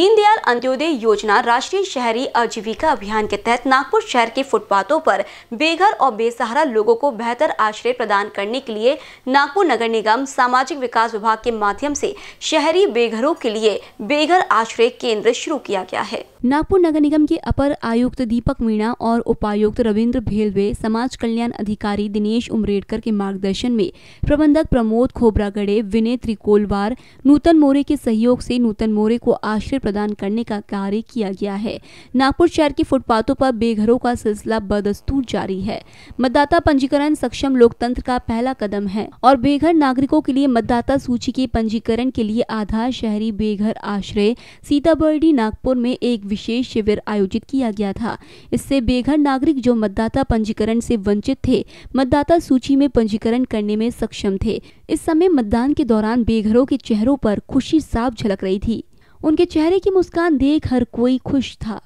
दीनदयाल अंत्योदय योजना राष्ट्रीय शहरी आजीविका अभियान के तहत नागपुर शहर के फुटपाथों पर बेघर और बेसहारा लोगों को बेहतर आश्रय प्रदान करने के लिए नागपुर नगर निगम सामाजिक विकास विभाग के माध्यम से शहरी बेघरों के लिए बेघर आश्रय केंद्र शुरू किया गया है। नागपुर नगर निगम के अपर आयुक्त दीपक मीणा और उपायुक्त रविन्द्र भेलवे, समाज कल्याण अधिकारी दिनेश उमरेडकर के मार्गदर्शन में प्रबंधक प्रमोद खोबरागड़े, विनय त्रिकोलवार, नूतन मोरे के सहयोग से नूतन मोरे को आश्रय प्रदान करने का कार्य किया गया है। नागपुर शहर के फुटपाथों पर बेघरों का सिलसिला बदस्तूर जारी है। मतदाता पंजीकरण सक्षम लोकतंत्र का पहला कदम है और बेघर नागरिकों के लिए मतदाता सूची के पंजीकरण के लिए आधार शहरी बेघर आश्रय सीताबर्डी, नागपुर में एक विशेष शिविर आयोजित किया गया था। इससे बेघर नागरिक जो मतदाता पंजीकरण से वंचित थे, मतदाता सूची में पंजीकरण करने में सक्षम थे। इस समय मतदान के दौरान बेघरों के चेहरों पर खुशी साफ़ झलक रही थी। उनके चेहरे की मुस्कान देख हर कोई खुश था।